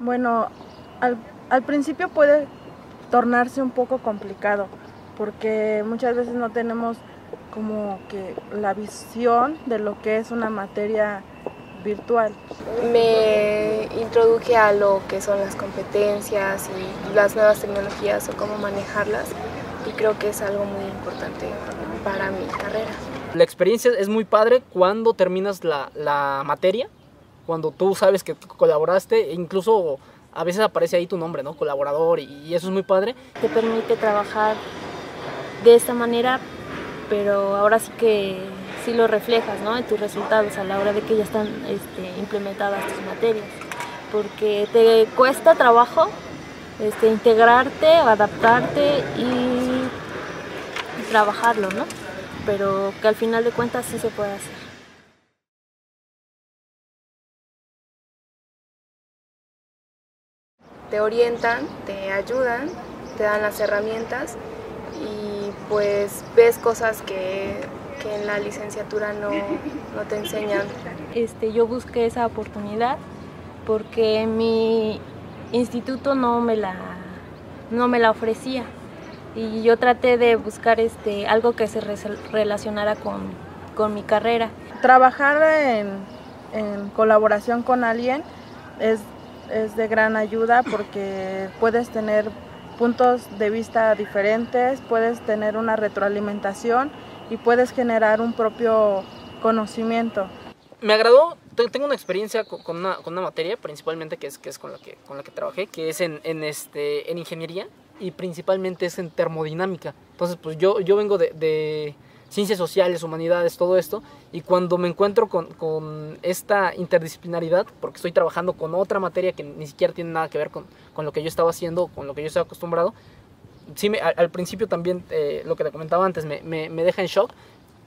Bueno, al, al principio puede tornarse un poco complicado porque muchas veces no tenemos como que la visión de lo que es una materia virtual. Me introduje a lo que son las competencias y las nuevas tecnologías o cómo manejarlas y creo que es algo muy importante para mi carrera. La experiencia es muy padre cuando terminas la, la materia, cuando tú sabes que colaboraste e incluso a veces aparece ahí tu nombre, ¿no? Colaborador y eso es muy padre. Te permite trabajar de esta manera, pero ahora sí que sí lo reflejas ¿no? en tus resultados a la hora de que ya están este, implementadas tus materias, porque te cuesta trabajo este, integrarte, adaptarte y, trabajarlo, ¿no? pero que al final de cuentas sí se puede hacer. Te orientan, te ayudan, te dan las herramientas y pues ves cosas que, que en la licenciatura no, no, te enseñan. Este, yo busqué esa oportunidad porque mi instituto no me la, no me la ofrecía y yo traté de buscar este, algo que se relacionara con, con mi carrera. Trabajar en, en colaboración con alguien es, es de gran ayuda porque puedes tener puntos de vista diferentes, puedes tener una retroalimentación y puedes generar un propio conocimiento. Me agradó, tengo una experiencia con una, con una materia principalmente que es, que es con, la que, con la que trabajé, que es en, en, este, en ingeniería y principalmente es en termodinámica. Entonces, pues yo, yo vengo de, de ciencias sociales, humanidades, todo esto, y cuando me encuentro con, con, esta interdisciplinaridad, porque estoy trabajando con otra materia que ni siquiera tiene nada que ver con, con lo que yo estaba haciendo, con lo que yo estaba acostumbrado, sí, me, al, al, principio también, eh, lo que te comentaba antes, me, me, me, deja en shock,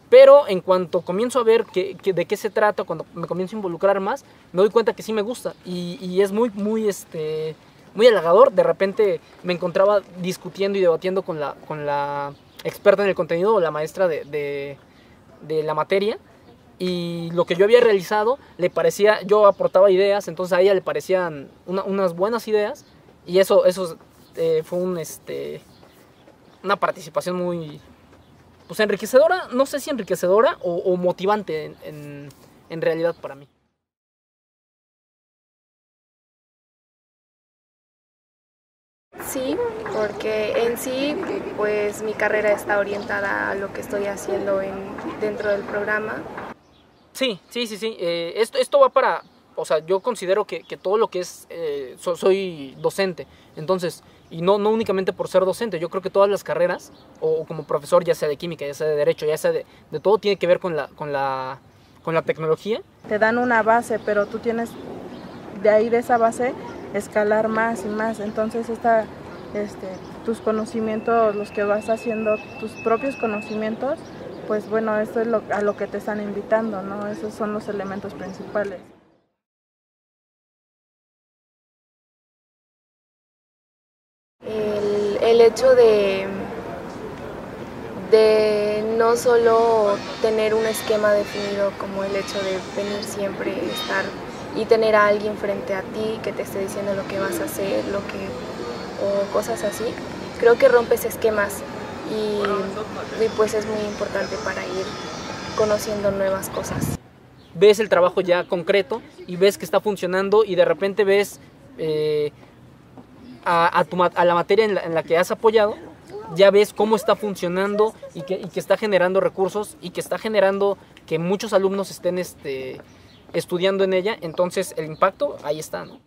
pero en cuanto comienzo a ver que, que, de qué se trata, cuando me comienzo a involucrar más, me doy cuenta que sí me gusta, y, y es muy, muy, este, muy halagador, de repente me encontraba discutiendo y debatiendo con la... Con la experta en el contenido o la maestra de, de, de, la materia. Y lo que yo había realizado le parecía, yo aportaba ideas, entonces a ella le parecían una, unas buenas ideas. Y eso, eso eh, fue un, este, una participación muy pues, enriquecedora, no sé si enriquecedora o, o motivante en, en, en realidad para mí. Sí, porque en sí, pues mi carrera está orientada a lo que estoy haciendo en, dentro del programa. Sí, sí, sí, sí. Eh, esto, esto va para, o sea, yo considero que, que todo lo que es, eh, so, soy docente, entonces, y no, no únicamente por ser docente, yo creo que todas las carreras, o, o como profesor, ya sea de química, ya sea de derecho, ya sea de, de todo, tiene que ver con la, con la, con la tecnología. Te dan una base, pero tú tienes de ahí de esa base escalar más y más. Entonces, esta, este, tus conocimientos, los que vas haciendo, tus propios conocimientos, pues bueno, esto es lo, a lo que te están invitando, ¿no? Esos son los elementos principales. El, el hecho de, de no solo tener un esquema definido como el hecho de venir siempre, estar y tener a alguien frente a ti que te esté diciendo lo que vas a hacer, lo que o cosas así, creo que rompes esquemas y, pues es muy importante para ir conociendo nuevas cosas. Ves el trabajo ya concreto y ves que está funcionando y de repente ves eh, a, a, tu, a, la materia en la, en la, que has apoyado, ya ves cómo está funcionando y que, y que está generando recursos y que está generando que muchos alumnos estén este, estudiando en ella, entonces el impacto ahí está, ¿no?